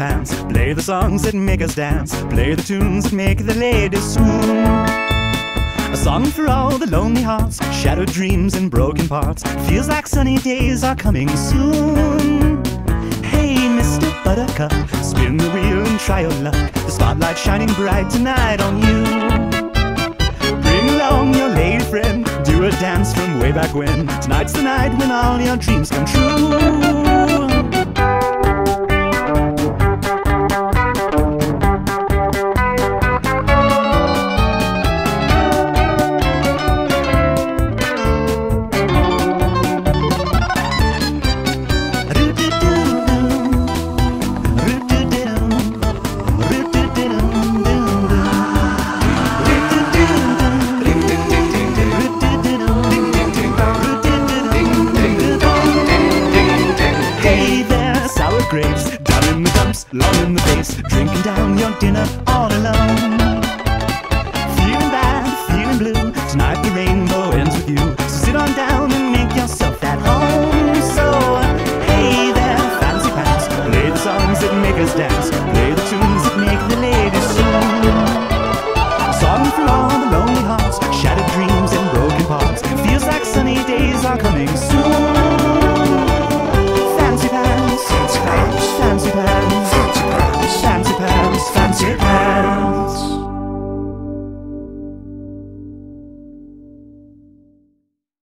Play the songs that make us dance. Play the tunes that make the ladies swoon. A song for all the lonely hearts, shattered dreams and broken parts. Feels like sunny days are coming soon. Hey, Mr. Buttercup, spin the wheel and try your luck. The spotlight shining bright tonight on you. Bring along your lady friend, do a dance from way back when. Tonight's the night when all your dreams come true. long in the face, drinking down your dinner all alone. Feeling bad, feeling blue, tonight the rainbow ends with you. So sit on down and make yourself at home. So, hey there, fancy pants, play the songs that make us dance.